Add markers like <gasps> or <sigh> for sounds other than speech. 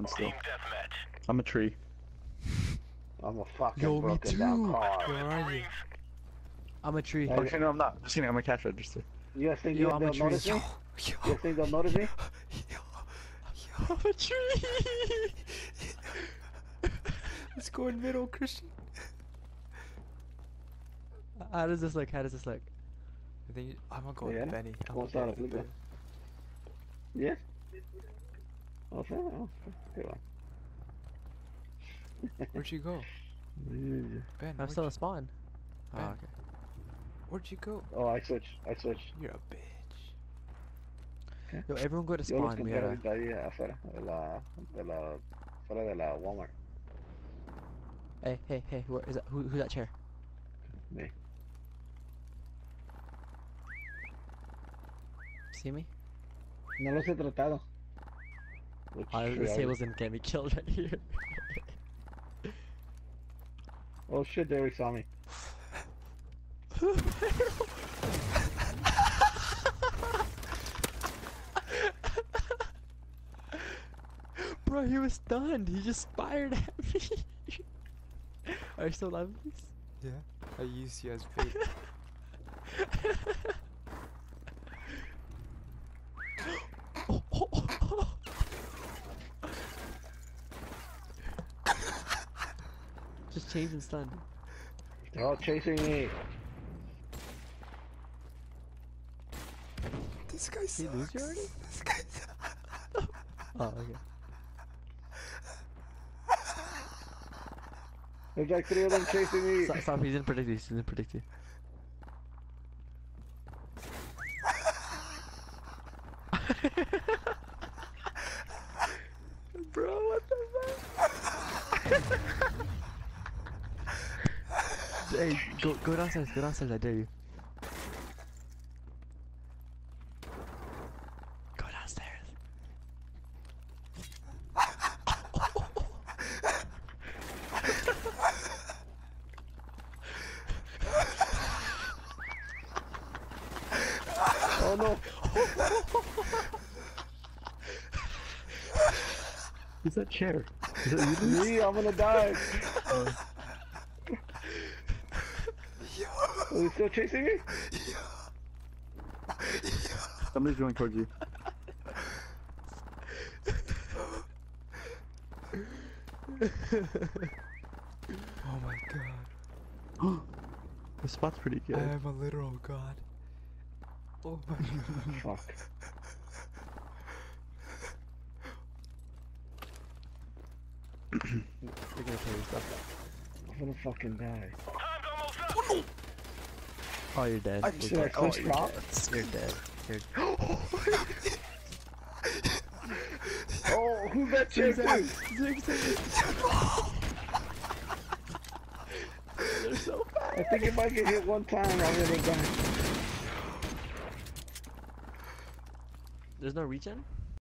I'm still. I'm a tree. I'm a fucking Yo, me broken down car. Where are you? I'm a tree. Hey, Okay, no, I'm not. Just kidding. I'm a cash register. You guys think Yo, you I'm a they'll notice me? Yo, You guys think they'll notice me? yo, yo, I'm a tree. Let's go in middle, Christian. How does this look? How does this look? I think I'm gonna go with Benny. I'm ¿Cómo gonna está go la with película? Yes? O sea, no, qué va. Where'd you go? <laughs> Ben, I'm still you, a spawn. Oh, okay. where'd you go? Oh, I switched, I switched. You're a bitch. Yo, everyone go to Yo los spawn. We encontré gotta. ahorita ahí eh, afuera, de la, de la, fuera de la Walmart. Hey, hey, hey. Where is that? Who, who's that chair? Me. See me? No los he tratado. Which, Oh, yeah, this table's gonna get me killed right here. <laughs> Oh shit, they already saw me. <laughs> Bro, he was stunned. He just fired at me. <laughs> Are you still alive, please? Yeah. I used you as bait. Just change and stun. They're all chasing me. this guy Did he lose you already? This guy Oh, okay. There's like three of them chasing me. Stop, stop. He didn't predict you. He didn't predict you. <laughs> Bro, what the fuck? <laughs> hey, go go downstairs. Go downstairs. I dare you. Go downstairs. Oh no. Who's that chair? Is that you? Me, I'm gonna die. Are they still chasing me? Yeah. Somebody's going towards you. Oh my god. <gasps> the spot's pretty good. I am a literal god. Oh my god. <laughs> Fuck. <clears throat> You're gonna kill yourself. I'm gonna fucking die. Time's almost up. Oh, Oh, you're dead. I- You're dead. oh, you're dead. You're <gasps> oh, dead. You're Oh, chick? dude? They're so <laughs> fast. I think if I get hit one time, I'm gonna die. There's no regen?